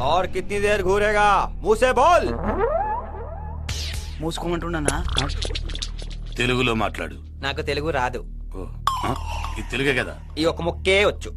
और कितनी देर घूरेगा? मुंह से बोल। మూసుకోమంటున్నానా? తెలుగులో మాట్లాడు. నాకు తెలుగు రాదు. తెలుగే కదా? ఈ ఒక ముక్కే వచ్చు.